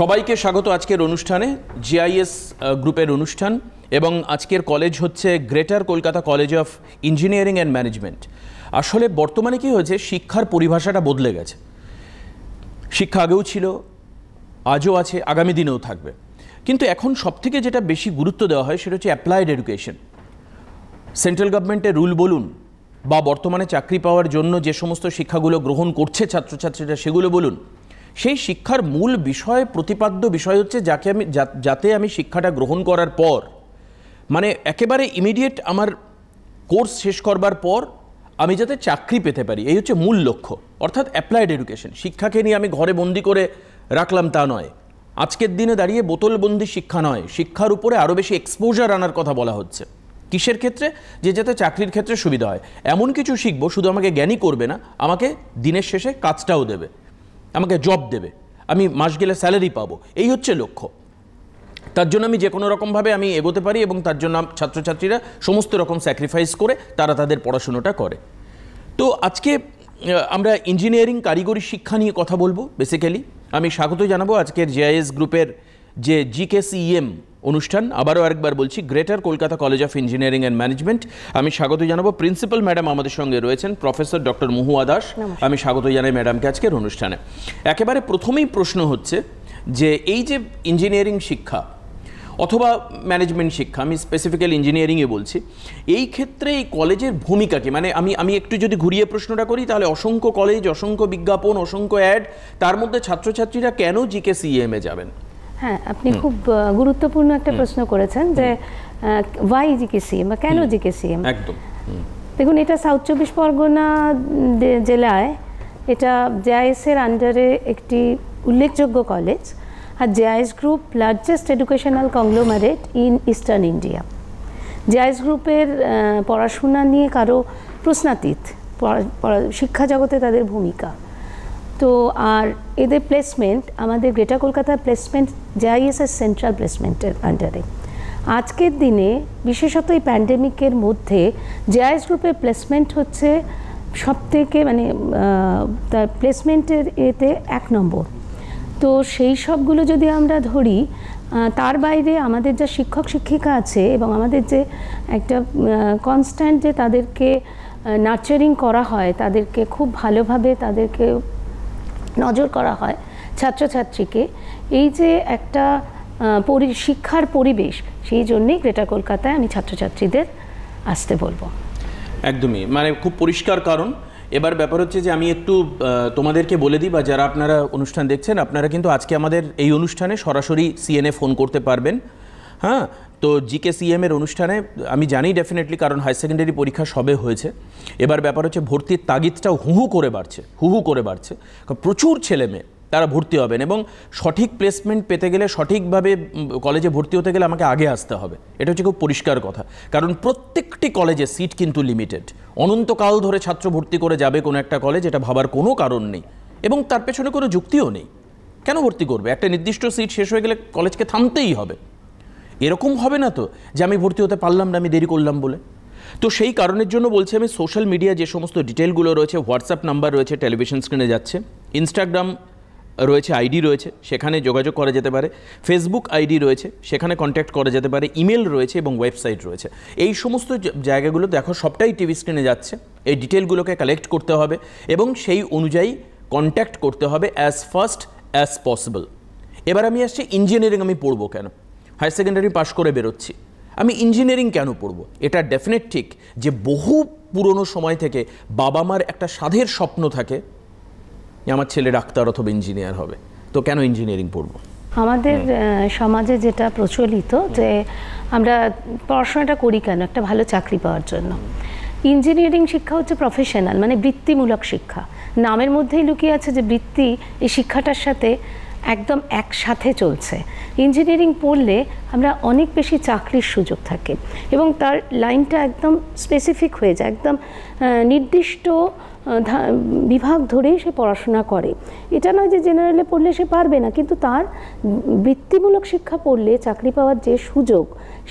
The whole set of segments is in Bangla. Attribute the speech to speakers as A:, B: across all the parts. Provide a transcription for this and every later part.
A: সবাইকে স্বাগত আজকের অনুষ্ঠানে জিআইএস গ্রুপের অনুষ্ঠান এবং আজকের কলেজ হচ্ছে greater Kolkata college of engineering and management আসলে বর্তমানে কি হয়েছে শিক্ষার পরিভাষাটা বদলে গেছে শিক্ষা আগেও ছিল আজও আছে আগামী দিনেও থাকবে কিন্তু এখন সবথেকে যেটা বেশি গুরুত্ব দেওয়া হয় সেটা হচ্ছে অ্যাপ্লাইড এডুকেশন সেন্ট্রাল গভর্নমেন্টের রুল বলুন বা বর্তমানে চাকরি পাওয়ার জন্য যে সমস্ত শিক্ষাগুলো গ্রহণ করছে ছাত্রছাত্রীরা সেগুলো বলুন সেই শিক্ষার মূল বিষয় প্রতিপাদ্য বিষয় হচ্ছে যাকে আমি যাতে আমি শিক্ষাটা গ্রহণ করার পর মানে একেবারে ইমিডিয়েট আমার কোর্স শেষ করবার পর আমি যাতে চাকরি পেতে পারি এই হচ্ছে মূল লক্ষ্য অর্থাৎ অ্যাপ্লাইড এডুকেশন শিক্ষাকে নিয়ে আমি ঘরে বন্দি করে রাখলাম তা নয় আজকের দিনে দাঁড়িয়ে বোতলবন্দি শিক্ষা নয় শিক্ষার উপরে আরও বেশি এক্সপোজার আনার কথা বলা হচ্ছে কিসের ক্ষেত্রে যে যাতে চাকরির ক্ষেত্রে সুবিধা হয় এমন কিছু শিখবো শুধু আমাকে জ্ঞানী করবে না আমাকে দিনের শেষে কাজটাও দেবে আমাকে জব দেবে আমি মাস গেলে স্যালারি পাবো এই হচ্ছে লক্ষ্য তার জন্য আমি যে কোনো রকমভাবে আমি এগোতে পারি এবং তার জন্য ছাত্রছাত্রীরা সমস্ত রকম স্যাক্রিফাইস করে তারা তাদের পড়াশুনোটা করে তো আজকে আমরা ইঞ্জিনিয়ারিং কারিগরি শিক্ষা নিয়ে কথা বলবো বেসিক্যালি আমি স্বাগত জানাবো আজকের জেআইএস গ্রুপের যে জিকেসিএম অনুষ্ঠান আবারও আরেকবার বলছি greater Kolkata college of engineering and management আমি স্বাগত জানাবো প্রিন্সিপাল ম্যাডাম আমাদের সঙ্গে রয়েছেন প্রফেসর ডক্টর মহুয়া দাস আমি স্বাগত জানাই ম্যাডামকে আজকের অনুষ্ঠানে একেবারে প্রথমেই প্রশ্ন হচ্ছে যে এই যে ইঞ্জিনিয়ারিং শিক্ষা অথবা ম্যানেজমেন্ট শিক্ষা আমি স্পেসিফিক্যাল ইঞ্জিনিয়ারিংয়ে বলছি এই ক্ষেত্রে এই কলেজের ভূমিকা কি মানে আমি আমি একটু যদি ঘুরিয়ে প্রশ্নটা করি তাহলে অসংখ্য কলেজ অসংখ্য বিজ্ঞাপন অসংখ্য অ্যাড তার মধ্যে ছাত্রছাত্রীরা কেন জিকে সিএমে যাবেন
B: হ্যাঁ আপনি খুব গুরুত্বপূর্ণ একটা প্রশ্ন করেছেন যে ওয়াই জিকেসিএম বা কেন জিকেসিএম একদম দেখুন এটা সাউথ চব্বিশ পরগনা জেলায় এটা এর আন্ডারে একটি উল্লেখযোগ্য কলেজ আর JIS group largest educational conglomerate in eastern India JIS গ্রুপের পড়াশোনা নিয়ে কারো প্রশ্নাতীত শিক্ষা জগতে তাদের ভূমিকা তো আর এদের প্লেসমেন্ট আমাদের গ্রেটার কলকাতার প্লেসমেন্ট জেআইএসএস সেন্ট্রাল প্লেসমেন্টের আন্ডারে আজকের দিনে বিশেষত এই প্যান্ডেমিকের মধ্যে জেআইএস গ্রুপের প্লেসমেন্ট হচ্ছে সব থেকে মানে তার প্লেসমেন্টের এতে এক নম্বর তো সেই সবগুলো যদি আমরা ধরি তার বাইরে আমাদের যা শিক্ষক শিক্ষিকা আছে এবং আমাদের যে একটা কনস্ট্যান্ট যে তাদেরকে নার্চারিং করা হয় তাদেরকে খুব ভালোভাবে তাদেরকে নজর করা হয় ছাত্রছাত্রীকে এই যে একটা পরি শিক্ষার পরিবেশ সেই জন্যেই গ্রেটার কলকাতায় আমি ছাত্রছাত্রীদের আসতে বলবো
A: একদমই মানে খুব পরিষ্কার কারণ এবার ব্যাপার হচ্ছে যে আমি একটু তোমাদেরকে বলে দিই বা যারা আপনারা অনুষ্ঠান দেখছেন আপনারা কিন্তু আজকে আমাদের এই অনুষ্ঠানে সরাসরি সিএনএ ফোন করতে পারবেন হ্যাঁ তো জিকে সিএম এর অনুষ্ঠানে আমি জানি ডেফিনেটলি কারণ হায়ার সেকেন্ডারি পরীক্ষা সবে হয়েছে এবার ব্যাপার হচ্ছে ভর্তির তাগিদটাও হুহু করে বাড়ছে হুহু করে বাড়ছে প্রচুর ছেলে মেয়ে তারা ভর্তি হবেন এবং সঠিক প্লেসমেন্ট পেতে গেলে সঠিকভাবে কলেজে ভর্তি হতে গেলে আমাকে আগে আসতে হবে এটা হচ্ছে খুব পরিষ্কার কথা কারণ প্রত্যেকটি কলেজে সিট কিন্তু লিমিটেড অনন্তকাল ধরে ছাত্র ভর্তি করে যাবে কোনো একটা কলেজ এটা ভাবার কোনো কারণ নেই এবং তার পেছনে কোনো যুক্তিও নেই কেন ভর্তি করবে একটা নির্দিষ্ট সিট শেষ হয়ে গেলে কলেজকে থামতেই হবে এরকম হবে না তো যে আমি ভর্তি হতে পারলাম না আমি দেরি করলাম বলে তো সেই কারণের জন্য বলছি আমি সোশ্যাল মিডিয়া যে সমস্ত ডিটেলগুলো রয়েছে হোয়াটসঅ্যাপ নাম্বার রয়েছে টেলিভিশন স্ক্রিনে যাচ্ছে ইনস্টাগ্রাম রয়েছে আইডি রয়েছে সেখানে যোগাযোগ করা যেতে পারে ফেসবুক আইডি রয়েছে সেখানে কন্ট্যাক্ট করা যেতে পারে ইমেল রয়েছে এবং ওয়েবসাইট রয়েছে এই সমস্ত জায়গাগুলো দেখো সবটাই টিভি স্ক্রিনে যাচ্ছে এই ডিটেলগুলোকে কালেক্ট করতে হবে এবং সেই অনুযায়ী কন্ট্যাক্ট করতে হবে অ্যাজ ফার্স্ট অ্যাজ পসিবল এবার আমি আসছি ইঞ্জিনিয়ারিং আমি পড়বো কেন হায়ার সেকেন্ডারি পাশ করে বেরোচ্ছি আমি ইঞ্জিনিয়ারিং কেন পড়ব এটা ডেফিনেট ঠিক যে বহু পুরনো সময় থেকে বাবা মার একটা সাধের স্বপ্ন থাকে যে আমার ছেলে ডাক্তার অথবা ইঞ্জিনিয়ার হবে তো কেন ইঞ্জিনিয়ারিং পড়বো
B: আমাদের সমাজে যেটা প্রচলিত যে আমরা পড়াশোনাটা করি কেন একটা ভালো চাকরি পাওয়ার জন্য ইঞ্জিনিয়ারিং শিক্ষা হচ্ছে প্রফেশনাল মানে বৃত্তিমূলক শিক্ষা নামের মধ্যেই লুকিয়ে আছে যে বৃত্তি এই শিক্ষাটার সাথে একদম একসাথে চলছে ইঞ্জিনিয়ারিং পড়লে আমরা অনেক বেশি চাকরির সুযোগ থাকে এবং তার লাইনটা একদম স্পেসিফিক হয়ে যায় একদম নির্দিষ্ট বিভাগ ধরেই সে পড়াশোনা করে এটা নয় যে জেনারেলে পড়লে সে পারবে না কিন্তু তার বৃত্তিমূলক শিক্ষা পড়লে চাকরি পাওয়ার যে সুযোগ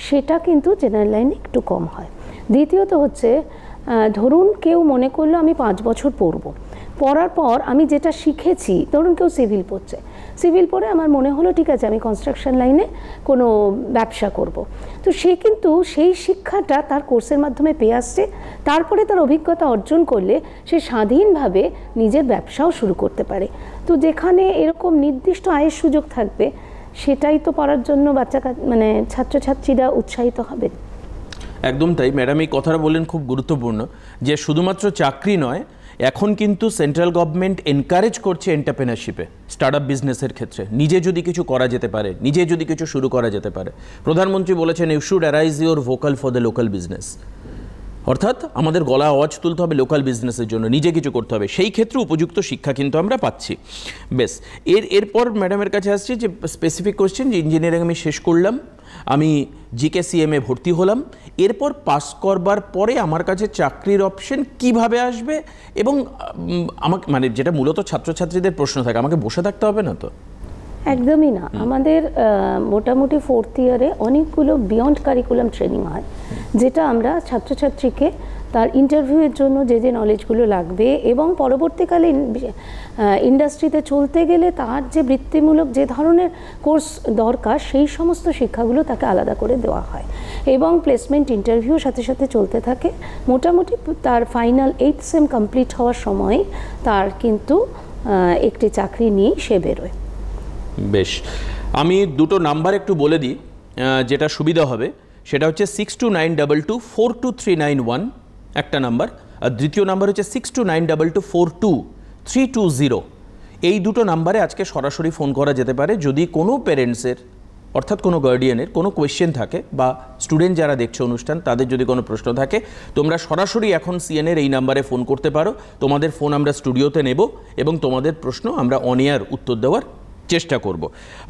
B: সেটা কিন্তু জেনারেল লাইনে একটু কম হয় দ্বিতীয়ত হচ্ছে ধরুন কেউ মনে করলো আমি পাঁচ বছর পড়ব পড়ার পর আমি যেটা শিখেছি ধরুন কেউ সিভিল পড়ছে সিভিল পড়ে আমার মনে হলো ঠিক আছে আমি কনস্ট্রাকশন লাইনে কোনো ব্যবসা করব। তো সে কিন্তু সেই শিক্ষাটা তার কোর্সের মাধ্যমে পেয়ে আসছে তারপরে তার অভিজ্ঞতা অর্জন করলে সে স্বাধীনভাবে নিজের ব্যবসাও শুরু করতে পারে তো যেখানে এরকম নির্দিষ্ট আয়ের সুযোগ থাকবে সেটাই তো পড়ার জন্য বাচ্চা মানে ছাত্রছাত্রীরা উৎসাহিত হবে
A: একদম তাই ম্যাডাম এই কথাটা বললেন খুব গুরুত্বপূর্ণ যে শুধুমাত্র চাকরি নয় এখন কিন্তু সেন্ট্রাল গভর্নমেন্ট এনকারেজ করছে এন্টারপ্রেনারশিপে স্টার্ট আপ বিজনেসের ক্ষেত্রে নিজে যদি কিছু করা যেতে পারে নিজে যদি কিছু শুরু করা যেতে পারে প্রধানমন্ত্রী বলেছেন you should arise your vocal for the local business অর্থাৎ আমাদের গলা আওয়াজ তুলতে হবে লোকাল বিজনেসের জন্য নিজে কিছু করতে হবে সেই ক্ষেত্রে উপযুক্ত শিক্ষা কিন্তু আমরা পাচ্ছি বেশ এর এরপর ম্যাডামের কাছে আসছি যে স্পেসিফিক কোয়েশ্চেন যে ইঞ্জিনিয়ারিং আমি শেষ করলাম আমি জিকে সিএমএ ভর্তি হলাম এরপর পাস করবার পরে আমার কাছে চাকরির অপশন কিভাবে আসবে এবং আমাকে মানে যেটা মূলত ছাত্রছাত্রীদের প্রশ্ন থাকে আমাকে বসে থাকতে হবে না তো
B: একদমই না আমাদের মোটামুটি ফোর্থ ইয়ারে অনেকগুলো বিয়ন্ড কারিকুলাম ট্রেনিং হয় যেটা আমরা ছাত্রছাত্রীকে তার ইন্টারভিউয়ের জন্য যে যে নলেজগুলো লাগবে এবং পরবর্তীকালে ইন্ডাস্ট্রিতে চলতে গেলে তার যে বৃত্তিমূলক যে ধরনের কোর্স দরকার সেই সমস্ত শিক্ষাগুলো তাকে আলাদা করে দেওয়া হয় এবং প্লেসমেন্ট ইন্টারভিউ সাথে সাথে চলতে থাকে মোটামুটি তার ফাইনাল এইট সেম কমপ্লিট হওয়ার সময় তার কিন্তু একটি চাকরি নিয়েই সে বেরোয়
A: বেশ আমি দুটো নাম্বার একটু বলে দিই যেটা সুবিধা হবে সেটা হচ্ছে six two nine double two four two three nine one একটা নাম্বার আর দ্বিতীয় নাম্বার হচ্ছে six two nine double two four two three two zero এই দুটো নাম্বারে আজকে সরাসরি ফোন করা যেতে পারে যদি কোনো প্যারেন্টসের অর্থাৎ কোনো গার্ডিয়ানের কোনো কোয়েশ্চেন থাকে বা স্টুডেন্ট যারা দেখছে অনুষ্ঠান তাদের যদি কোনো প্রশ্ন থাকে তোমরা সরাসরি এখন সিএনের এই নাম্বারে ফোন করতে পারো তোমাদের ফোন আমরা স্টুডিওতে নেব এবং তোমাদের প্রশ্ন আমরা অন উত্তর দেওয়ার চেষ্টা করব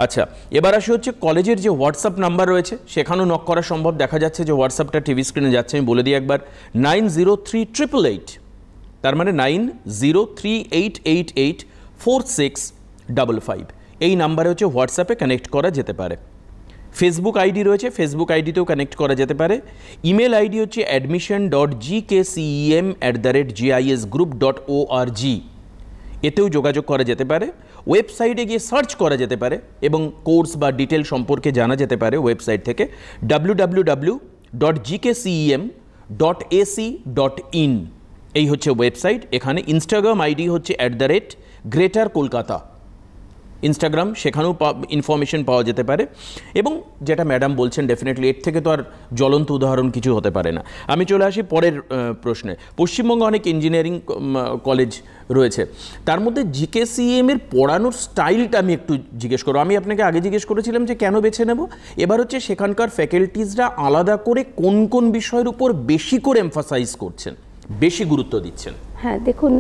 A: আচ্ছা এবার আসি হচ্ছে কলেজের যে হোয়াটসঅ্যাপ নাম্বার রয়েছে সেখানেও নক করা সম্ভব দেখা যাচ্ছে যে হোয়াটসঅ্যাপটা টিভি স্ক্রিনে যাচ্ছে আমি বলে দিই একবার nine zero three triple eight তার মানে nine zero three eight eight eight four six double five এই নাম্বারে হচ্ছে হোয়াটসঅ্যাপে কানেক্ট করা যেতে পারে ফেসবুক আইডি রয়েছে ফেসবুক আইডিতেও কানেক্ট করা যেতে পারে ইমেল আইডি হচ্ছে admission dot G K CEM at the rate GIS group dot O R G এতেও যোগাযোগ করা যেতে পারে ওয়েবসাইটে গিয়ে সার্চ করা যেতে পারে এবং কোর্স বা ডিটেল সম্পর্কে জানা যেতে পারে ওয়েবসাইট থেকে W dot GK dot AC dot in এই হচ্ছে ওয়েবসাইট এখানে ইনস্টাগ্রাম আইডি হচ্ছে at the rate greater Kolkata Instagram সেখানেও ইনফরমেশন পাওয়া যেতে পারে এবং যেটা ম্যাডাম বলছেন ডেফিনেটলি এর থেকে তো আর জ্বলন্ত উদাহরণ কিছু হতে পারে না আমি চলে আসি পরের প্রশ্নে পশ্চিমবঙ্গে অনেক ইঞ্জিনিয়ারিং কলেজ রয়েছে তার মধ্যে জিকেসিএম এর পড়ানোর স্টাইলটা আমি একটু জিজ্ঞেস করবো আমি আপনাকে আগে জিজ্ঞেস করেছিলাম যে কেন বেছে নেব এবার হচ্ছে সেখানকার ফ্যাকাল্টিজরা আলাদা করে কোন কোন বিষয়ের উপর বেশি করে এমফাসাইজ করছেন বেশি গুরুত্ব দিচ্ছেন
B: হ্যাঁ দেখুন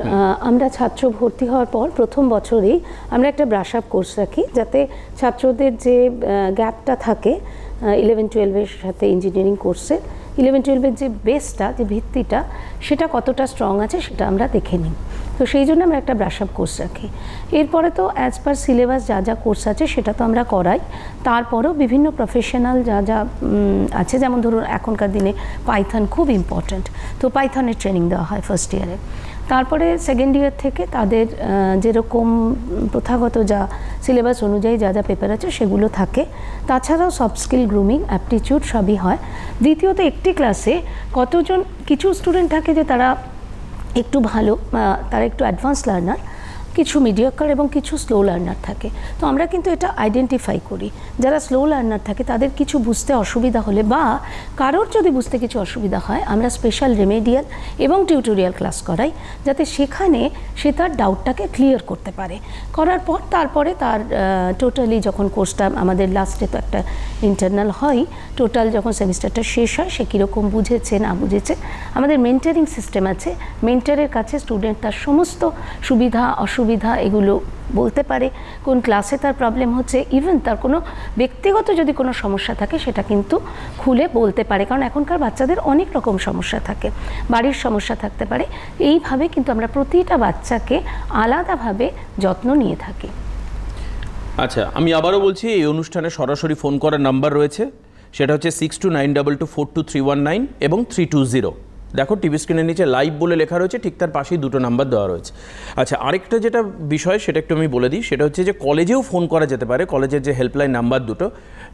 B: আমরা ছাত্র ভর্তি হওয়ার পর প্রথম বছরেই আমরা একটা ব্রাশ আপ কোর্স রাখি যাতে ছাত্রদের যে গ্যাপটা থাকে ইলেভেন টুয়েলভের সাথে ইঞ্জিনিয়ারিং কোর্সে ইলেভেন টুয়েলভের যে বেসটা যে ভিত্তিটা সেটা কতটা স্ট্রং আছে সেটা আমরা দেখে নিই তো সেই জন্য আমরা একটা ব্রাশ আপ কোর্স রাখি এরপরে তো অ্যাজ পার সিলেবাস যা যা কোর্স আছে সেটা তো আমরা করাই তারপরেও বিভিন্ন প্রফেশনাল যা যা আছে যেমন ধরুন এখনকার দিনে পাইথন খুব ইম্পর্ট্যান্ট তো পাইথনের ট্রেনিং দেওয়া হয় ফার্স্ট ইয়ারে তারপরে সেকেন্ড ইয়ার থেকে তাদের যেরকম প্রথাগত যা সিলেবাস অনুযায়ী যা যা পেপার আছে সেগুলো থাকে তাছাড়াও সফট স্কিল গ্রুমিং অ্যাপটিচিউড সবই হয় দ্বিতীয়ত একটি ক্লাসে কতজন কিছু স্টুডেন্ট থাকে যে তারা একটু ভালো তারা একটু অ্যাডভান্স লার্নার কিছু মিডিয়াকার এবং কিছু স্লো লার্নার থাকে তো আমরা কিন্তু এটা আইডেন্টিফাই করি যারা স্লো লার্নার থাকে তাদের কিছু বুঝতে অসুবিধা হলে বা কারোর যদি বুঝতে কিছু অসুবিধা হয় আমরা স্পেশাল রেমেডিয়াল এবং টিউটোরিয়াল ক্লাস করাই যাতে সেখানে সে তার ডাউটটাকে ক্লিয়ার করতে পারে করার পর তারপরে তার টোটালি যখন কোর্সটা আমাদের লাস্টে তো একটা ইন্টারনাল হয় টোটাল যখন সেমিস্টারটা শেষ হয় সে কীরকম বুঝেছে না বুঝেছে আমাদের মেন্টারিং সিস্টেম আছে মেন্টারের কাছে স্টুডেন্ট তার সমস্ত সুবিধা অসুবিধা এগুলো বলতে পারে কোন ক্লাসে তার প্রবলেম হচ্ছে ইভেন তার কোনো ব্যক্তিগত যদি কোনো সমস্যা থাকে সেটা কিন্তু খুলে বলতে পারে কারণ এখনকার বাচ্চাদের অনেক রকম সমস্যা থাকে বাড়ির সমস্যা থাকতে পারে এইভাবে কিন্তু আমরা প্রতিটা বাচ্চাকে আলাদাভাবে যত্ন নিয়ে থাকি
A: আচ্ছা আমি আবারও বলছি এই অনুষ্ঠানে সরাসরি ফোন করার নাম্বার রয়েছে সেটা হচ্ছে six two nine double two four two three one nine এবং থ্রি টু জিরো দেখো টিভি স্ক্রিনের নিচে লাইভ বলে লেখা রয়েছে ঠিক তার পাশেই দুটো নাম্বার দেওয়া রয়েছে আচ্ছা আরেকটা যেটা বিষয় সেটা একটু আমি বলে দিই সেটা হচ্ছে যে কলেজেও ফোন করা যেতে পারে কলেজের যে হেল্পলাইন নাম্বার দুটো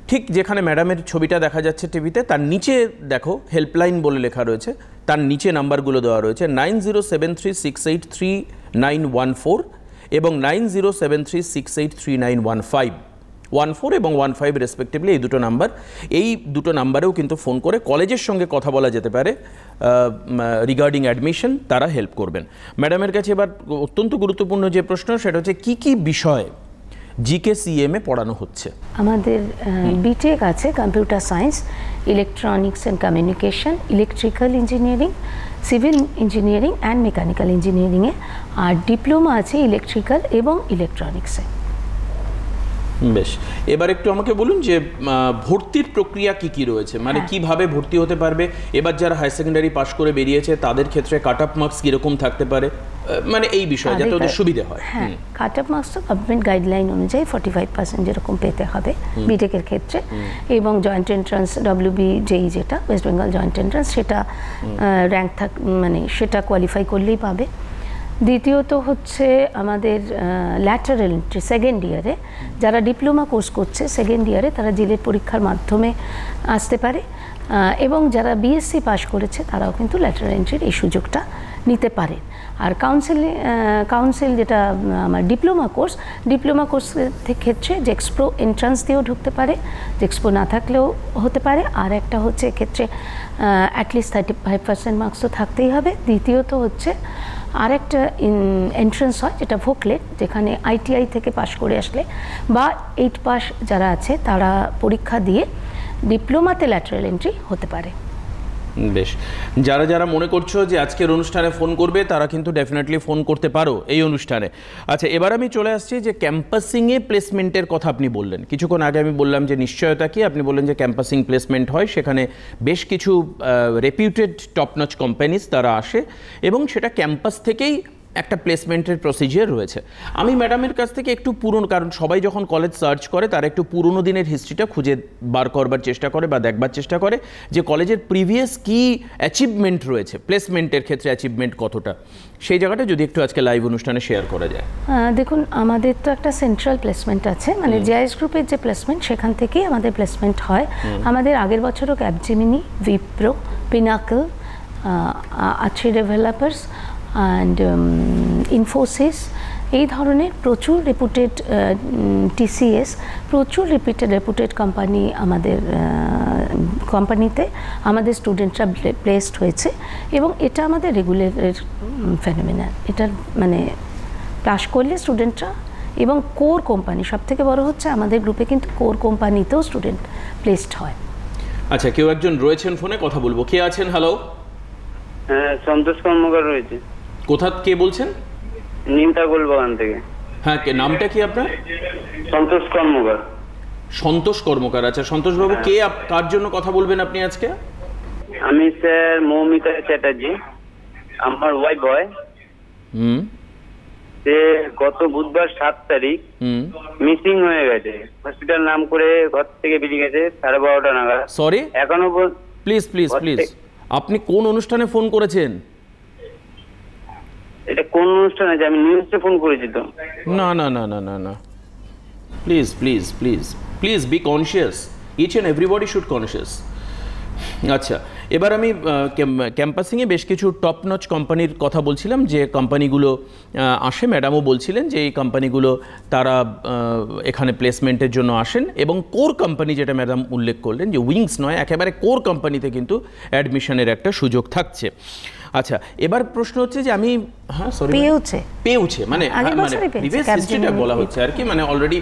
A: ঠিক যেখানে ম্যাডামের ছবিটা দেখা যাচ্ছে টিভিতে তার নিচে দেখো হেল্পলাইন বলে লেখা রয়েছে তার নিচে নাম্বারগুলো দেওয়া রয়েছে nine zero seven three six eight three nine one four এবং nine zero seven three six eight three nine one five one four এবং ওয়ান ফাইভ রেসপেক্টিভলি এই দুটো নাম্বার এই দুটো নাম্বারেও কিন্তু ফোন করে কলেজের সঙ্গে কথা বলা যেতে পারে রিগার্ডিং অ্যাডমিশন তারা হেল্প করবেন ম্যাডামের কাছে এবার অত্যন্ত গুরুত্বপূর্ণ যে প্রশ্ন সেটা হচ্ছে কি কি বিষয় জিকে এ পড়ানো হচ্ছে
B: আমাদের বিটেক আছে computer science electronics and communication electrical engineering civil engineering and mechanical ইঞ্জিনিয়ারিংয়ে আর ডিপ্লোমা আছে ইলেকট্রিক্যাল এবং ইলেকট্রনিক্সে
A: বেশ এবার একটু আমাকে বলুন যে ভর্তির প্রক্রিয়া কি কি রয়েছে মানে হ্যাঁ। কিভাবে ভর্তি হতে পারবে এবার যারা হায়ার সেকেন্ডারি পাশ করে বেরিয়েছে তাদের ক্ষেত্রে কাট আপ মার্কস কিরকম থাকতে পারে মানে এই বিষয়ে যাতে ওদের সুবিধে হয় হ্যাঁ
B: কাট আপ মার্কস তো গভর্নমেন্ট গাইডলাইন অনুযায়ী ফর্টি ফাইভ পার্সেন্ট যেরকম পেতে হবে বিটেকের ক্ষেত্রে এবং জয়েন্ট এন্ট্রান্স ডব্লিউবি জেই যেটা ওয়েস্ট বেঙ্গল জয়েন্ট এন্ট্রান্স সেটা র্যাঙ্ক থাক মানে সেটা কোয়ালিফাই করলেই পাবে দ্বিতীয়ত হচ্ছে আমাদের ল্যাটারাল এন্ট্রি সেকেন্ড ইয়ারে যারা ডিপ্লোমা কোর্স করছে সেকেন্ড ইয়ারে তারা জেলের পরীক্ষার মাধ্যমে আসতে পারে এবং যারা বিএসসি পাশ করেছে তারাও কিন্তু ল্যাটারাল এন্ট্রির এই সুযোগটা নিতে পারে আর কাউন্সিলিং কাউন্সিল যেটা আমার ডিপ্লোমা কোর্স ডিপ্লোমা কোর্সের ক্ষেত্রে জেক্সপ্রো এন্ট্রান্স দিয়েও ঢুকতে পারে জেক্সপ্রো না থাকলেও হতে পারে আর একটা হচ্ছে এক্ষেত্রে at least thirty five percent marks তো থাকতেই হবে দ্বিতীয়ত হচ্ছে আর একটা এন্ট্রেন্স হয় যেটা ভোকলেট যেখানে আইটিআই থেকে পাশ করে আসলে বা এইট পাস যারা আছে তারা পরীক্ষা দিয়ে ডিপ্লোমাতে ল্যাটারাল এন্ট্রি হতে পারে
A: বেশ যারা যারা মনে করছো যে আজকের অনুষ্ঠানে ফোন করবে তারা কিন্তু ডেফিনেটলি ফোন করতে পারো এই অনুষ্ঠানে আচ্ছা এবার আমি চলে আসছি যে ক্যাম্পাসিংয়ে প্লেসমেন্টের কথা আপনি বললেন কিছুক্ষণ আগে আমি বললাম যে নিশ্চয়তা কি আপনি বললেন যে ক্যাম্পাসিং প্লেসমেন্ট হয় সেখানে বেশ কিছু রেপিউটেড টপনচ কোম্পানিজ তারা আসে এবং সেটা ক্যাম্পাস থেকেই একটা প্লেসমেন্টের প্রসিজিয়ার রয়েছে আমি ম্যাডামের কাছ থেকে একটু পুরনো কারণ সবাই যখন কলেজ সার্চ করে তারা একটু পুরনো দিনের হিস্ট্রিটা খুঁজে বার করবার চেষ্টা করে বা দেখবার চেষ্টা করে যে কলেজের প্রিভিয়াস কি অ্যাচিভমেন্ট রয়েছে প্লেসমেন্টের ক্ষেত্রে অ্যাচিভমেন্ট কতটা সেই জায়গাটা যদি একটু আজকে লাইভ অনুষ্ঠানে শেয়ার করা
B: যায় দেখুন আমাদের তো একটা সেন্ট্রাল প্লেসমেন্ট আছে মানে জেআইএস গ্রুপের যে প্লেসমেন্ট সেখান থেকেই আমাদের প্লেসমেন্ট হয় আমাদের আগের বছরও ক্যাপজিমিনি উইপ্রো পিনাকল আছে ডেভেলপার্স অ্যান্ড ইনফোসিস um, এই ধরনের প্রচুর রেপুটেড টিসিএস uh, প্রচুর রিপিটেড রেপুটেড কোম্পানি আমাদের কোম্পানিতে uh, আমাদের স্টুডেন্টরা প্লেসড হয়েছে এবং এটা আমাদের রেগুলারের ফেনোমিনাল এটার মানে প্লাস করলে স্টুডেন্টরা এবং কোর কোম্পানি সব থেকে বড় হচ্ছে আমাদের গ্রুপে কিন্তু কোর কোম্পানিতেও স্টুডেন্ট প্লেসড হয়
A: আচ্ছা কেউ একজন রয়েছেন ফোনে কথা বলবো কে আছেন হ্যালো
B: হ্যাঁ সন্তোষ কর্মকার রয়েছে
A: কোথা কে বলছেন
B: নিমতা গোলবাগান
A: থেকে হ্যাঁ কে নামটা কি আপনার সন্তোষ কর্মকার সন্তোষ কর্মকার আচ্ছা সন্তোষ সন্তোষবাবু হ্যাঁ। কে কার জন্য কথা বলবেন আপনি আজকে আমি স্যার মৌমিতা চ্যাটার্জি আমার ওয়াইফ বয় হুম সে গত বুধবার সাত তারিখ মিসিং হয়ে গেছে হসপিটাল নাম করে ঘর থেকে বেরিয়ে গেছে সাড়ে বারোটা নাগাদ সরি এখনো প্লিজ প্লিজ প্লিজ আপনি কোন অনুষ্ঠানে ফোন করেছেন এটা কোন অনুষ্ঠান আছে আমি নিউজে ফোন করেছি তো না না না না না না please please please please be conscious each and everybody should conscious আচ্ছা এবার আমি ক্যাম্পাসিংয়ে বেশ কিছু টপ নচ কোম্পানির কথা বলছিলাম যে কোম্পানিগুলো আসে ম্যাডামও বলছিলেন যে এই কোম্পানিগুলো তারা এখানে প্লেসমেন্টের জন্য আসেন এবং কোর কোম্পানি যেটা ম্যাডাম উল্লেখ করলেন যে উইংস নয় একেবারে কোর কোম্পানিতে কিন্তু অ্যাডমিশনের একটা সুযোগ থাকছে আচ্ছা এবার প্রশ্ন হচ্ছে যে আমি হ্যাঁ সরি পেউছে পেউছে মানে হ্যাঁ, মানে প্রিভিয়াস হিস্ট্রিটা বলা হচ্ছে আর কি মানে অলরেডি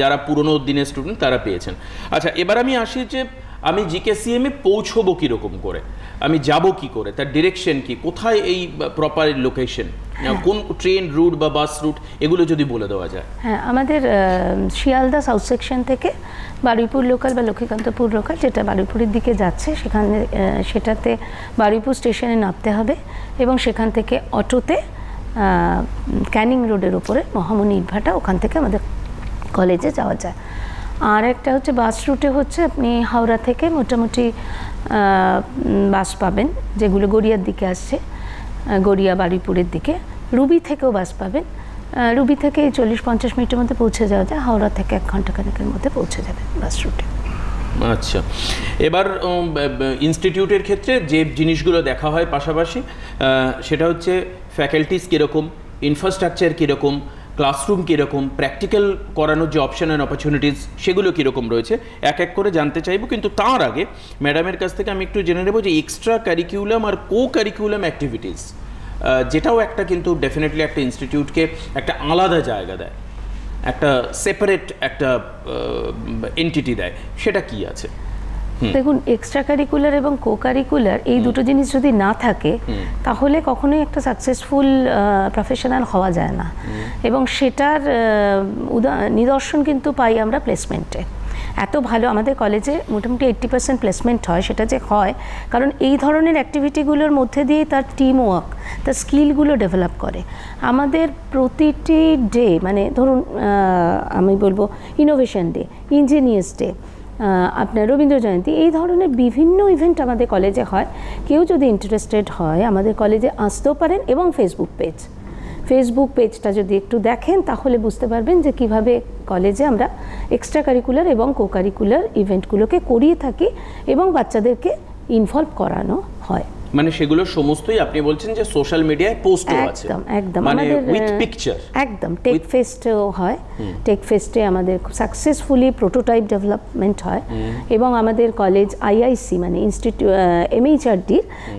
A: যারা পুরনো দিনের স্টুডেন্ট তারা পেয়েছেন আচ্ছা এবার আমি আসি যে আমি জিকেসিএমে পৌঁছবো কীরকম করে আমি যাব কি করে তার ডিরেকশন কি কোথায় এই প্রপার হ্যাঁ। লোকেশন কোন ট্রেন রুট বা বাস রুট এগুলো যদি বলে দেওয়া যায়
B: হ্যাঁ আমাদের শিয়ালদা সাউথ সেকশন থেকে বারুইপুর লোকাল বা লক্ষ্মীকান্তপুর লোকাল যেটা বারুইপুরের দিকে যাচ্ছে সেখানে সেটাতে বারুইপুর স্টেশনে নামতে হবে এবং সেখান থেকে অটোতে ক্যানিং রোডের ওপরে মহামনি ইটভাটা ওখান থেকে আমাদের কলেজে যাওয়া যায় আর একটা হচ্ছে বাস রুটে হচ্ছে আপনি হাওড়া থেকে মোটামুটি বাস পাবেন যেগুলো গড়িয়ার দিকে আসছে গড়িয়া বারুইপুরের দিকে রুবি থেকেও বাস পাবেন রুবি থেকে চল্লিশ পঞ্চাশ মিনিটের মধ্যে পৌঁছে যাওয়া যায় হাওড়া থেকে এক ঘন্টা খানেকের মধ্যে পৌঁছে যাবে বাস রুটে
A: আচ্ছা এবার ইনস্টিটিউটের ক্ষেত্রে যে জিনিসগুলো দেখা হয় পাশাপাশি সেটা হচ্ছে ফ্যাকাল্টিস কীরকম ইনফ্রাস্ট্রাকচার কীরকম ক্লাসরুম কীরকম প্র্যাকটিক্যাল করানোর যে অপশান অ্যান্ড অপরচুনিটিস সেগুলো কীরকম রয়েছে এক এক করে জানতে চাইবো কিন্তু তার আগে ম্যাডামের কাছ থেকে আমি একটু জেনে নেবো যে এক্সট্রা কারিকুলাম আর কো কারিকুলাম অ্যাক্টিভিটিস যেটাও একটা কিন্তু ডেফিনেটলি একটা ইনস্টিটিউটকে একটা আলাদা জায়গা দেয় একটা সেপারেট একটা এন্টিটি দেয়
B: সেটা কি আছে দেখুন এক্সট্রা কারিকুলার এবং কো কারিকুলার এই দুটো জিনিস যদি না থাকে তাহলে কখনোই একটা সাকসেসফুল প্রফেশনাল হওয়া যায় না এবং সেটার নিদর্শন কিন্তু পাই আমরা প্লেসমেন্টে এত ভালো আমাদের কলেজে মোটামুটি এইট্টি পার্সেন্ট প্লেসমেন্ট হয় সেটা যে হয় কারণ এই ধরনের অ্যাক্টিভিটিগুলোর মধ্যে দিয়ে তার টিম ওয়ার্ক তার স্কিলগুলো ডেভেলপ করে আমাদের প্রতিটি ডে মানে ধরুন আমি বলবো ইনোভেশন ডে ইঞ্জিনিয়ার্স ডে আপনার রবীন্দ্র জয়ন্তী এই ধরনের বিভিন্ন ইভেন্ট আমাদের কলেজে হয় কেউ যদি ইন্টারেস্টেড হয় আমাদের কলেজে আসতেও পারেন এবং ফেসবুক পেজ ফেসবুক পেজটা যদি একটু দেখেন তাহলে বুঝতে পারবেন যে কিভাবে কলেজে আমরা এক্সট্রা কারিকুলার এবং কো কারিকুলার ইভেন্টগুলোকে করিয়ে থাকি এবং বাচ্চাদেরকে ইনভলভ করানো হয়
A: মানে সেগুলো সমস্তই আপনি বলছেন যে সোশ্যাল মিডিয়ায় পোস্ট আছে একদম মানে একদম মানে উইথ পিকচার
B: একদম টেক ফেস্ট হয় টেক ফেস্টে আমাদের সাকসেসফুলি প্রোটোটাইপ ডেভেলপমেন্ট হয় এবং আমাদের কলেজ আইআইসি মানে ইনস্টিটিউ এমএইচআরডি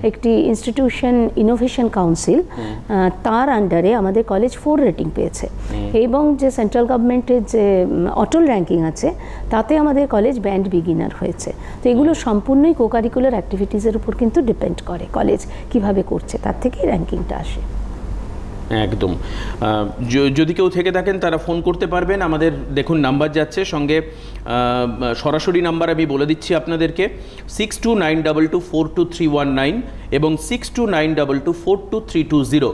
B: একটি ইনস্টিটিউশন ইনোভেশন কাউন্সিল তার আন্ডারে আমাদের কলেজ ফোর রেটিং পেয়েছে এবং যে সেন্ট্রাল গভর্নমেন্টের যে অটল র্যাঙ্কিং আছে তাতে আমাদের কলেজ ব্যান্ড বিগিনার হয়েছে তো এগুলো সম্পূর্ণই কোকারিকুলার অ্যাক্টিভিটিসের উপর কিন্তু ডিপেন্ড করে করে মানে কলেজ কিভাবে করছে তার থেকেই র্যাঙ্কিংটা আসে
A: একদম যদি কেউ থেকে থাকেন তারা ফোন করতে পারবেন আমাদের দেখুন নাম্বার যাচ্ছে সঙ্গে সরাসরি নাম্বার আমি বলে দিচ্ছি আপনাদেরকে six two nine double two four two three one nine এবং six two nine double two four two three two zero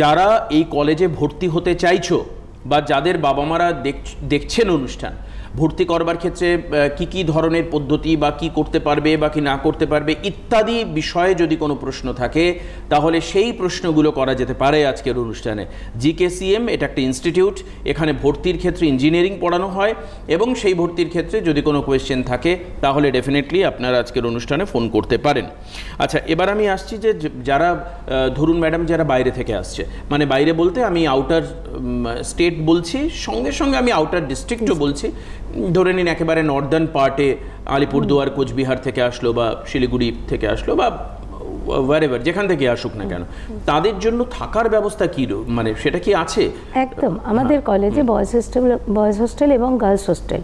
A: যারা এই কলেজে ভর্তি হতে চাইছো বা যাদের বাবা মারা দেখছেন অনুষ্ঠান ভর্তি করবার ক্ষেত্রে কি কি ধরনের পদ্ধতি বা কি করতে পারবে বা কি না করতে পারবে ইত্যাদি বিষয়ে যদি কোনো প্রশ্ন থাকে তাহলে সেই প্রশ্নগুলো করা যেতে পারে আজকের অনুষ্ঠানে জিকেসিএম এটা একটা ইনস্টিটিউট এখানে ভর্তির ক্ষেত্রে ইঞ্জিনিয়ারিং পড়ানো হয় এবং সেই ভর্তির ক্ষেত্রে যদি কোনো কোয়েশ্চেন থাকে তাহলে ডেফিনেটলি আপনারা আজকের অনুষ্ঠানে ফোন করতে পারেন আচ্ছা এবার আমি আসছি যে যারা ধরুন ম্যাডাম যারা বাইরে থেকে আসছে মানে বাইরে বলতে আমি আউটার স্টেট বলছি সঙ্গে সঙ্গে আমি আউটার ডিস্ট্রিক্টও বলছি ধরে নিন একেবারে নর্দার্ন পার্টে আলিপুরদুয়ার কোচবিহার থেকে আসলো বা শিলিগুড়ি থেকে আসলো বা ওয়ারেভার যেখান থেকে আসুক না কেন তাদের জন্য থাকার ব্যবস্থা কি মানে সেটা কি আছে
B: একদম আমাদের কলেজে বয়েজ হোস্টেল বয়েজ হোস্টেল এবং গার্লস হোস্টেল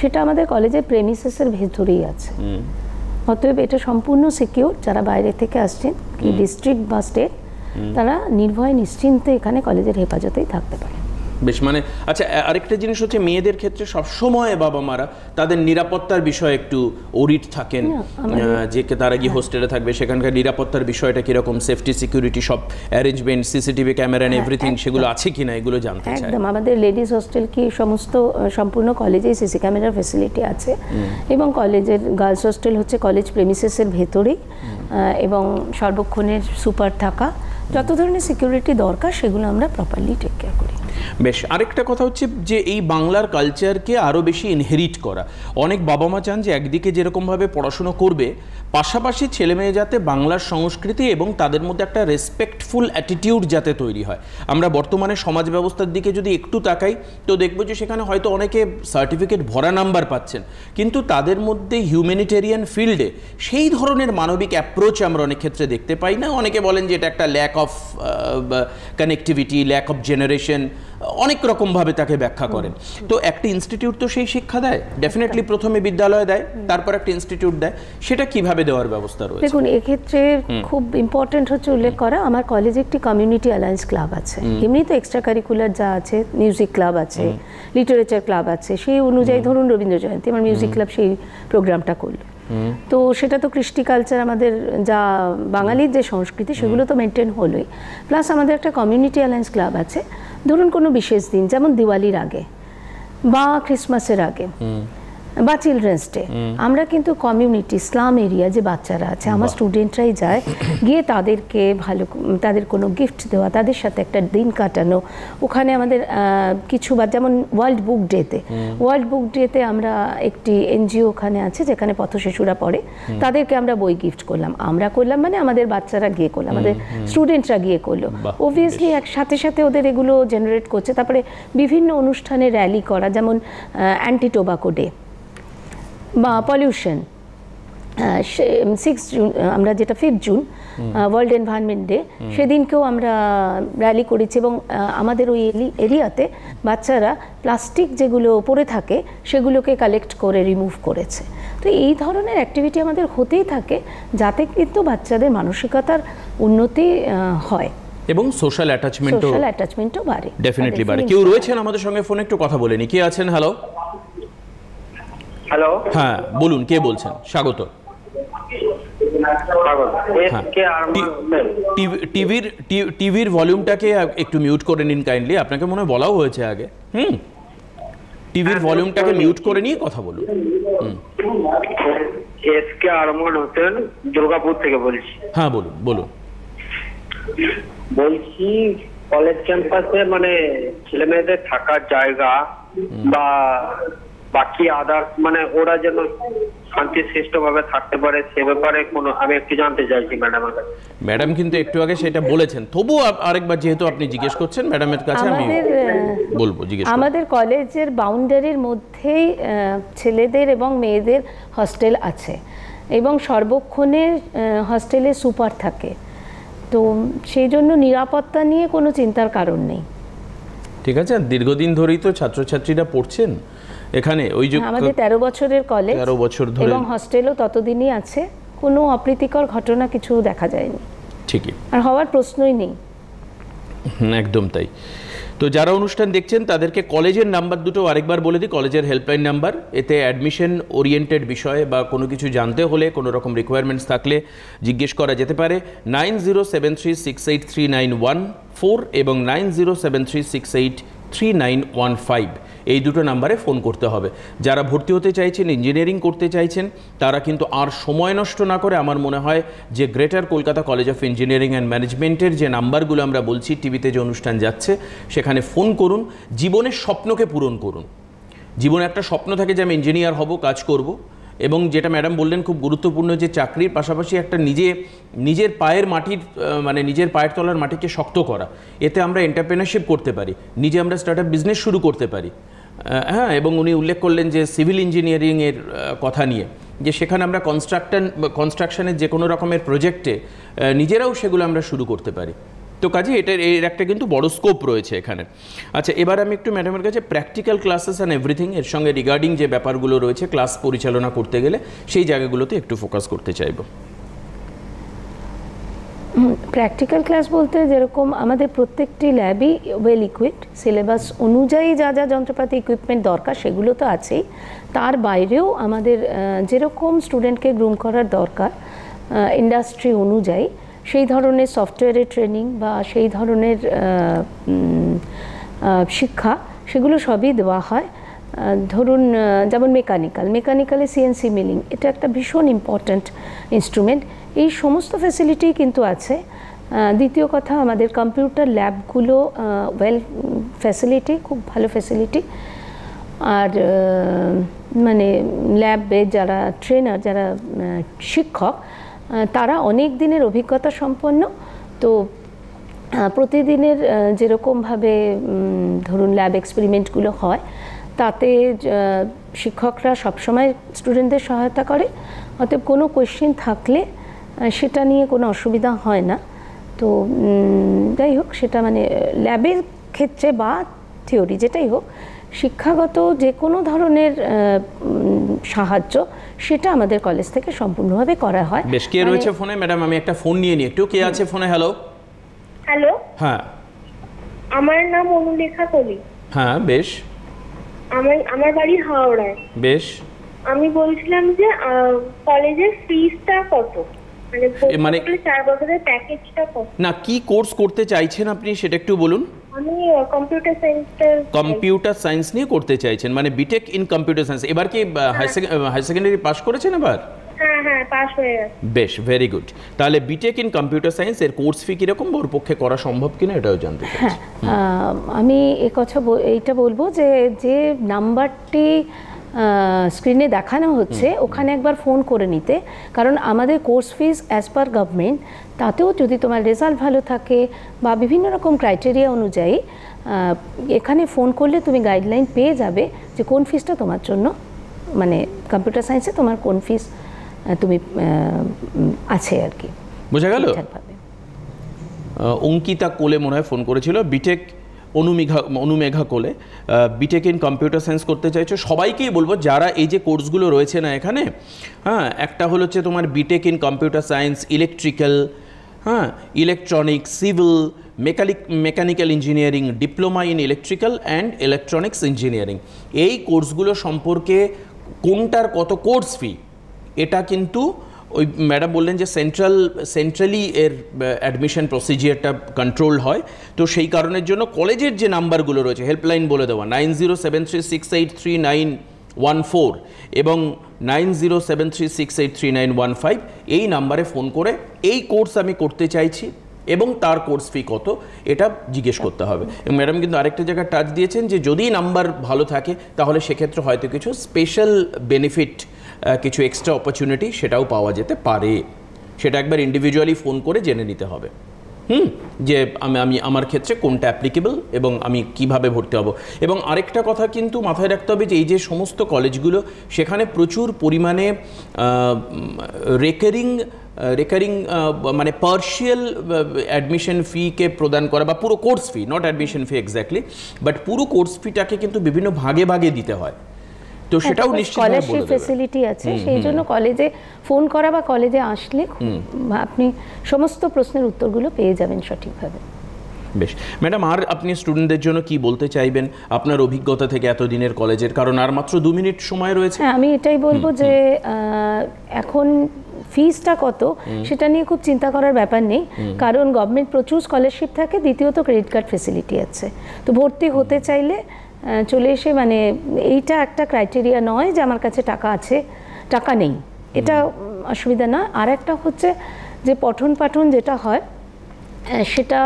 B: সেটা আমাদের কলেজে প্রেমিসেসের ভেতরেই আছে অতএব এটা সম্পূর্ণ সিকিউর যারা বাইরে থেকে আসছেন কি ডিস্ট্রিক্ট বা স্টেট তারা নির্ভয়ে নিশ্চিন্তে এখানে কলেজের হেফাজতেই থাকতে পারে
A: বেশ মানে আচ্ছা আরেকটা জিনিস হচ্ছে মেয়েদের ক্ষেত্রে সবসময় বাবা মারা তাদের নিরাপত্তার বিষয়ে একটু ওরিট থাকেন যে তারা গিয়ে হোস্টেলে থাকবে সেখানকার নিরাপত্তার বিষয়টা কীরকম সেফটি সিকিউরিটি সব অ্যারেঞ্জমেন্ট সিসিটিভি ক্যামেরা এন্ড হ্যাঁ, এভরিথিং সেগুলো আছে কি না এগুলো জানতে চাই একদম
B: আমাদের লেডিস হোস্টেল কি সমস্ত সম্পূর্ণ কলেজেই সিসি ক্যামেরার ফেসিলিটি আছে এবং কলেজের গার্লস হোস্টেল হচ্ছে কলেজ প্রেমিসেসের ভেতরেই এবং সর্বক্ষণের সুপার থাকা যত ধরনের সিকিউরিটি দরকার সেগুলো আমরা প্রপারলি টেক কেয়ার করি
A: বেশ আরেকটা কথা হচ্ছে যে এই বাংলার কালচারকে আরও বেশি ইনহেরিট করা অনেক বাবা মা চান যে একদিকে যেরকমভাবে পড়াশুনো করবে পাশাপাশি ছেলেমেয়ে যাতে বাংলার সংস্কৃতি এবং তাদের মধ্যে একটা রেসপেক্টফুল অ্যাটিটিউড যাতে তৈরি হয় আমরা বর্তমানে সমাজ ব্যবস্থার দিকে যদি একটু তাকাই তো দেখব যে সেখানে হয়তো অনেকে সার্টিফিকেট ভরা নাম্বার পাচ্ছেন কিন্তু তাদের মধ্যে হিউম্যানিটেরিয়ান ফিল্ডে সেই ধরনের মানবিক অ্যাপ্রোচ আমরা অনেক ক্ষেত্রে দেখতে পাই না অনেকে বলেন যে এটা একটা lack of connectivity lack of generation অনেক রকমভাবে তাকে ব্যাখ্যা করেন তো একটি ইনস্টিটিউট তো সেই শিক্ষা দেয় ডেফিনেটলি হ্যাঁ। প্রথমে বিদ্যালয় দেয় তারপর একটা ইনস্টিটিউট দেয় সেটা কিভাবে দেওয়ার ব্যবস্থা রয়েছে দেখুন
B: এক্ষেত্রে খুব ইম্পর্টেন্ট হচ্ছে উল্লেখ করা আমার কলেজে একটি কমিউনিটি অ্যালায়েন্স ক্লাব আছে এমনি তো এক্সট্রা কারিকুলার যা আছে মিউজিক ক্লাব আছে লিটারেচার ক্লাব আছে সেই অনুযায়ী ধরুন রবীন্দ্র জয়ন্তী আমার মিউজিক ক্লাব সেই প্রোগ্রামটা করলো তো সেটা তো কৃষ্টি কালচার আমাদের যা বাঙালির যে সংস্কৃতি সেগুলো তো মেনটেন হলোই প্লাস আমাদের একটা কমিউনিটি অ্যালায়েন্স ক্লাব আছে ধরুন কোনো বিশেষ দিন যেমন দিওয়ালির আগে বা ক্রিসমাসের আগে বা চিলড্রেন্স ডে আমরা কিন্তু কমিউনিটি ইসলাম এরিয়া যে বাচ্চারা আছে আমার স্টুডেন্টরাই যায় গিয়ে তাদেরকে ভালো তাদের কোনো গিফট দেওয়া তাদের সাথে একটা দিন কাটানো ওখানে আমাদের কিছু বা যেমন ওয়ার্ল্ড বুক ডেতে ওয়ার্ল্ড বুক ডেতে আমরা একটি এনজিও ওখানে আছে যেখানে পথশিশুরা পড়ে তাদেরকে আমরা বই গিফট করলাম আমরা করলাম মানে আমাদের বাচ্চারা গিয়ে করলাম আমাদের স্টুডেন্টরা গিয়ে করলো অবভিয়াসলি এক সাথে সাথে ওদের এগুলো জেনারেট করছে তারপরে বিভিন্ন অনুষ্ঠানে র্যালি করা যেমন anti tobacco day pollution six June আমরা যেটা fifth June world environment day সেদিনকেও আমরা র্যালি করেছি এবং আমাদের ওই এরিয়াতে বাচ্চারা প্লাস্টিক যেগুলো পরে থাকে সেগুলোকে কালেক্ট করে রিমুভ করেছে তো এই ধরনের অ্যাক্টিভিটি আমাদের হতেই থাকে যাতে কিন্তু বাচ্চাদের মানসিকতার উন্নতি হয়
A: এবং সোশ্যাল অ্যাটাচমেন্ট সোশ্যাল
B: অ্যাটাচমেন্টও বাড়ে ডেফিনেটলি বাড়ে কেউ
A: রয়েছেন আমাদের সঙ্গে ফোনে একটু কথা বলেনি কে আছেন হ্যালো হ্যালো হ্যাঁ বলুন কে বলছেন স্বাগত হ্যাঁ। টিভির টিভির ভলিউমটাকে একটু মিউট করে নিন কাইন্ডলি আপনাকে মনে বলাও হয়েছে আগে হুম টিভির হ্যাঁ, ভলিউমটাকে মিউট করে নিয়ে কথা বলুন এস কে আরমান হোসেন দুর্গাপুর থেকে বলছি হ্যাঁ বলুন বলুন বলছি কলেজ ক্যাম্পাসে মানে ছেলে মেয়েদের থাকার জায়গা বা বাকি আদার্স মানে ওরা যেন শান্তি ভাবে থাকতে পারে সে ব্যাপারে কোনো আমি একটু জানতে চাইছি ম্যাডাম ম্যাডাম কিন্তু একটু আগে সেটা বলেছেন তবু আরেকবার যেহেতু আপনি জিজ্ঞেস করছেন ম্যাডামের কাছে আমি বলবো জিজ্ঞেস
B: আমাদের কলেজের বাউন্ডারির মধ্যেই ছেলেদের এবং মেয়েদের হস্টেল আছে এবং সর্বক্ষণে হস্টেলে সুপার থাকে তো সেই জন্য নিরাপত্তা নিয়ে কোনো চিন্তার কারণ নেই
A: ঠিক আছে দীর্ঘদিন ধরেই তো ছাত্রছাত্রীরা পড়ছেন এখানে ওই যে হ্যাঁ, আমাদের
B: তেরো বছরের কলেজ তেরো বছর ধরে এবং হস্টেলও ততদিনই আছে কোনো অপ্রীতিকর ঘটনা কিছু দেখা যায়নি ঠিকই আর হওয়ার প্রশ্নই নেই
A: একদম তাই তো যারা অনুষ্ঠান দেখছেন তাদেরকে কলেজের নাম্বার দুটো আরেকবার বলে দিই কলেজের হেল্পলাইন নাম্বার এতে অ্যাডমিশন ওরিয়েন্টেড বিষয়ে বা কোনো কিছু জানতে হলে কোনো রকম রিকোয়ারমেন্টস থাকলে জিজ্ঞেস করা যেতে পারে nine zero seven three six eight three nine one four এবং nine zero seven three six eight three nine one five এই দুটো নাম্বারে ফোন করতে হবে যারা ভর্তি হতে চাইছেন ইঞ্জিনিয়ারিং করতে চাইছেন তারা কিন্তু আর সময় নষ্ট না করে আমার মনে হয় যে greater Kolkata college of engineering and ম্যানেজমেন্টের যে নাম্বারগুলো আমরা বলছি টিভিতে যে অনুষ্ঠান যাচ্ছে সেখানে ফোন করুন জীবনের স্বপ্নকে পূরণ করুন জীবনে একটা স্বপ্ন থাকে যে আমি ইঞ্জিনিয়ার হব কাজ করব এবং যেটা ম্যাডাম বললেন খুব গুরুত্বপূর্ণ যে চাকরির পাশাপাশি একটা নিজে নিজের পায়ের মাটির মানে নিজের পায়ের তলার মাটিকে শক্ত করা এতে আমরা এন্টারপ্রেনারশিপ করতে পারি নিজে আমরা স্টার্ট বিজনেস শুরু করতে পারি হ্যাঁ এবং উনি উল্লেখ করলেন যে সিভিল ইঞ্জিনিয়ারিংয়ের কথা নিয়ে যে সেখানে আমরা কনস্ট্রাকশন কনস্ট্রাকশনের যে কোনো রকমের প্রজেক্টে নিজেরাও সেগুলো আমরা শুরু করতে পারি তো কাজে এটার এর একটা কিন্তু বড় স্কোপ রয়েছে এখানে আচ্ছা এবার আমি একটু ম্যাডামের কাছে প্র্যাকটিক্যাল ক্লাসেস অ্যান্ড এভরিথিং এর সঙ্গে রিগার্ডিং যে ব্যাপারগুলো রয়েছে ক্লাস পরিচালনা করতে গেলে সেই জায়গাগুলোতে একটু ফোকাস করতে চাইবো
B: প্র্যাকটিক্যাল ক্লাস বলতে যেরকম আমাদের প্রত্যেকটি ল্যাবই ওয়েল ইকুইপড সিলেবাস অনুযায়ী যা যা যন্ত্রপাতি ইকুইপমেন্ট দরকার সেগুলো তো আছেই তার বাইরেও আমাদের যেরকম স্টুডেন্টকে গ্রুম করার দরকার ইন্ডাস্ট্রি অনুযায়ী সেই ধরনের সফটওয়্যারের ট্রেনিং বা সেই ধরনের শিক্ষা সেগুলো সবই দেওয়া হয় ধরুন যেমন মেকানিক্যাল মেকানিক্যালে সিএনসি মিলিং এটা একটা ভীষণ ইম্পর্ট্যান্ট ইনস্ট্রুমেন্ট এই সমস্ত ফেসিলিটি কিন্তু আছে দ্বিতীয় কথা আমাদের কম্পিউটার ল্যাবগুলো ওয়েল ফ্যাসিলিটি খুব ভালো ফ্যাসিলিটি আর মানে ল্যাবে যারা ট্রেনার যারা শিক্ষক তারা অনেক দিনের অভিজ্ঞতা সম্পন্ন তো প্রতিদিনের যেরকমভাবে ধরুন ল্যাব এক্সপেরিমেন্টগুলো হয় তাতে শিক্ষকরা সবসময় স্টুডেন্টদের সহায়তা করে অতএব কোনো কোয়েশ্চেন থাকলে সেটা নিয়ে কোনো অসুবিধা হয় না তো যাই হোক সেটা মানে ল্যাবের ক্ষেত্রে বা থিওরি যেটাই হোক শিক্ষাগত যে কোনো ধরনের সাহায্য সেটা আমাদের কলেজ থেকে সম্পূর্ণভাবে করা হয়
A: বেশ কে রয়েছে মানে- ফোনে ম্যাডাম আমি একটা ফোন নিয়ে নিই একটু কে আছে ফোনে হ্যালো হ্যালো হ্যাঁ
B: আমার নাম অনুলেখা কলি হ্যাঁ বেশ আমার আমার বাড়ি হাওড়ায় বেশ আমি বলছিলাম
A: যে কলেজের ফিসটা কত মানে, মানে না কি কোর্স করতে চাইছেন আপনি সেটা একটু বলুন আমি কম্পিউটার সায়েন্স নিয়ে করতে চাইছেন মানে বিটেক ইন কম্পিউটার সায়েন্স এবার কি হাই সেকেন্ডারি পাস করেছেন এবার
B: হ্যাঁ, হ্যাঁ,
A: বেশ ভেরি গুড তাহলে বিটেক ইন কম্পিউটার সায়েন্স এর কোর্স ফি কিরকম ওর পক্ষে করা সম্ভব কিনা এটাও জানতে
B: হ্যাঁ আমি কথা এইটা বলবো যে যে নাম্বারটি স্ক্রিনে দেখানো হচ্ছে ওখানে একবার ফোন করে নিতে কারণ আমাদের course fees as per government তাতেও যদি তোমার রেজাল্ট ভালো থাকে বা বিভিন্ন রকম ক্রাইটেরিয়া অনুযায়ী এখানে ফোন করলে তুমি গাইডলাইন পেয়ে যাবে যে কোন ফিজটা তোমার জন্য মানে কম্পিউটার সায়েন্সে তোমার কোন ফিজ তুমি আছে আর কি
A: বোঝা গেল অঙ্কিতা কোলে মনে হয় ফোন করেছিল বিটেক অনুমেঘা অনুমেঘা কোলে বিটেক ইন কম্পিউটার সায়েন্স করতে চাইছো সবাইকেই বলবো যারা এই যে কোর্সগুলো রয়েছে না এখানে হ্যাঁ একটা হলো হচ্ছে তোমার BTech in computer science electrical হ্যাঁ electronics civil mechanic mechanical engineering diploma in electrical and electronics engineering এই কোর্সগুলো সম্পর্কে কোনটার কত কোর্স ফি এটা কিন্তু ওই ম্যাডাম বললেন যে সেন্ট্রাল সেন্ট্রালি এর অ্যাডমিশন প্রসিজিয়ারটা কন্ট্রোল হয় তো সেই কারণের জন্য কলেজের যে নাম্বারগুলো রয়েছে হেল্পলাইন বলে দেওয়া nine zero seven three six eight three nine one four এবং nine zero seven three six eight three nine one five এই নাম্বারে ফোন করে এই কোর্স আমি করতে চাইছি এবং তার কোর্স ফি কত এটা জিজ্ঞেস করতে হবে এবং ম্যাডাম কিন্তু আরেকটা জায়গায় টাচ দিয়েছেন যে যদি নাম্বার ভালো থাকে তাহলে সেক্ষেত্রে হয়তো কিছু স্পেশাল বেনিফিট কিছু এক্সট্রা অপরচুনিটি সেটাও পাওয়া যেতে পারে সেটা একবার ইন্ডিভিজুয়ালি ফোন করে জেনে নিতে হবে হুম যে আমি আমি আমার ক্ষেত্রে কোনটা অ্যাপ্লিকেবল এবং আমি কিভাবে ভর্তি হব এবং আরেকটা কথা কিন্তু মাথায় রাখতে হবে যে এই যে সমস্ত কলেজগুলো সেখানে প্রচুর পরিমাণে রেকারিং রেকারিং মানে পার্শিয়াল অ্যাডমিশন ফিকে প্রদান করা বা পুরো course fee not admission fee exactly but পুরো কোর্স ফিটাকে কিন্তু বিভিন্ন ভাগে ভাগে দিতে হয় তো হ্যাঁ, সেটাও স্কলারশিপ ফেসিলিটি
B: আছে সেই জন্য কলেজে ফোন করা বা কলেজে আসলে আপনি সমস্ত প্রশ্নের উত্তরগুলো পেয়ে যাবেন সঠিকভাবে
A: বেশ ম্যাডাম আর আপনি স্টুডেন্টদের জন্য কি বলতে চাইবেন আপনার অভিজ্ঞতা থেকে এতদিনের কলেজের কারণ আর মাত্র দু মিনিট সময় রয়েছে হ্যাঁ
B: আমি এটাই বলবো যে এখন ফিজটা কত সেটা নিয়ে খুব চিন্তা করার ব্যাপার নেই কারণ গভর্নমেন্ট প্রচুর স্কলারশিপ থাকে দ্বিতীয়ত ক্রেডিট কার্ড ফেসিলিটি আছে তো ভর্তি হতে চাইলে চলে এসে মানে এইটা একটা ক্রাইটেরিয়া নয় যে আমার কাছে টাকা আছে টাকা নেই এটা অসুবিধা না আর একটা হচ্ছে যে পঠন পাঠন যেটা হয় সেটা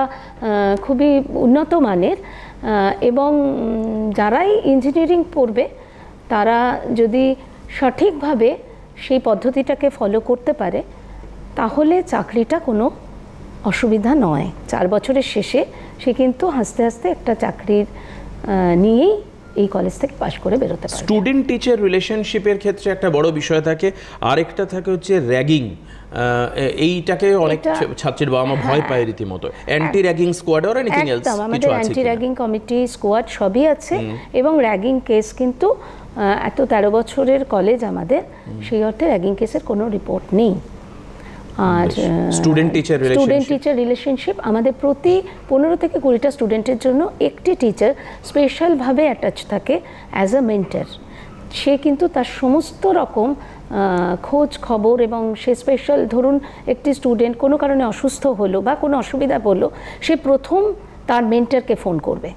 B: খুবই উন্নত মানের এবং যারাই ইঞ্জিনিয়ারিং পড়বে তারা যদি সঠিকভাবে সেই পদ্ধতিটাকে ফলো করতে পারে তাহলে চাকরিটা কোনো অসুবিধা নয় চার বছরের শেষে সে কিন্তু আস্তে আস্তে একটা চাকরির নিয়েই এই কলেজ থেকে পাশ করে বেরোতে পারে
A: স্টুডেন্ট টিচার রিলেশনশিপের ক্ষেত্রে একটা বড় বিষয় থাকে আরেকটা থাকে হচ্ছে র্যাগিং এইটাকে অনেক ছাত্রীর বাবা মা ভয় হ্যাঁ। পায় রীতিমতো anti ragging squad or anything else আছে অ্যান্টি র্যাগিং
B: কমিটি স্কোয়াড সবই আছে এবং র্যাগিং কেস কিন্তু এত তেরো বছরের কলেজ আমাদের সেই অর্থে র্যাগিং কেসের কোনো রিপোর্ট নেই আর
A: student teacher student
B: teacher relationship আমাদের প্রতি পনেরো থেকে কুড়িটা স্টুডেন্টের জন্য একটি টিচার স্পেশালভাবে অ্যাটাচ থাকে অ্যাজ আ মেন্টার সে কিন্তু তার সমস্ত রকম খোঁজ খবর এবং সে স্পেশাল ধরুন একটি স্টুডেন্ট কোনো কারণে অসুস্থ হলো বা কোনো অসুবিধা পড়লো সে প্রথম তার মেন্টারকে ফোন করবে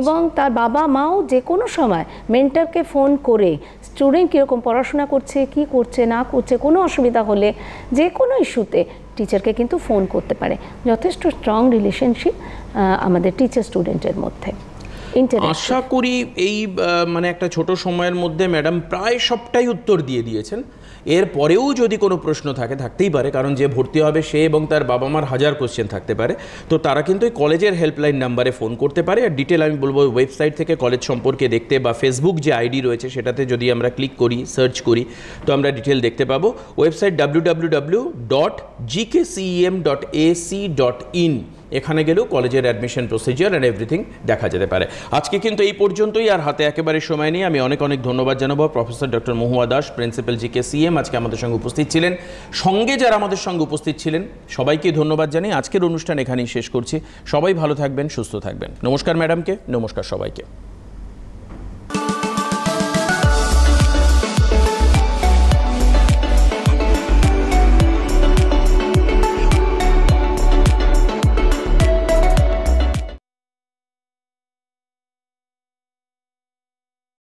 B: এবং তার বাবা মাও যে কোনো সময় মেন্টারকে ফোন করে স্টুডেন্ট কীরকম পড়াশোনা করছে কি করছে না করছে কোনো অসুবিধা হলে যে কোনো ইস্যুতে টিচারকে কিন্তু ফোন করতে পারে যথেষ্ট স্ট্রং রিলেশনশিপ আমাদের টিচার স্টুডেন্টের মধ্যে আশা
A: করি এই মানে একটা ছোট সময়ের মধ্যে ম্যাডাম প্রায় সবটাই উত্তর দিয়ে দিয়েছেন এর পরেও যদি কোনো প্রশ্ন থাকে থাকতেই পারে কারণ যে ভর্তি হবে সে এবং তার বাবা মার হাজার কোশ্চেন থাকতে পারে তো তারা কিন্তু এই কলেজের হেল্পলাইন নাম্বারে ফোন করতে পারে আর ডিটেল আমি বলবো ওয়েবসাইট থেকে কলেজ সম্পর্কে দেখতে বা ফেসবুক যে আইডি রয়েছে সেটাতে যদি আমরা ক্লিক করি সার্চ করি তো আমরা ডিটেল দেখতে পাবো website W W W dot GKCM dot AC dot in এখানে গেলেও কলেজের অ্যাডমিশন প্রসিজিয়ার অ্যান্ড এভরিথিং দেখা যেতে পারে আজকে কিন্তু এই পর্যন্তই আর হাতে একেবারে সময় নিয়ে আমি অনেক অনেক ধন্যবাদ জানাবো professor doctor Mohua Das principal G K CM আজকে আমাদের সঙ্গে উপস্থিত ছিলেন সঙ্গে যারা আমাদের সঙ্গে উপস্থিত ছিলেন সবাইকে ধন্যবাদ জানিয়ে আজকের অনুষ্ঠান এখানেই শেষ করছি সবাই ভালো থাকবেন সুস্থ থাকবেন নমস্কার ম্যাডামকে নমস্কার সবাইকে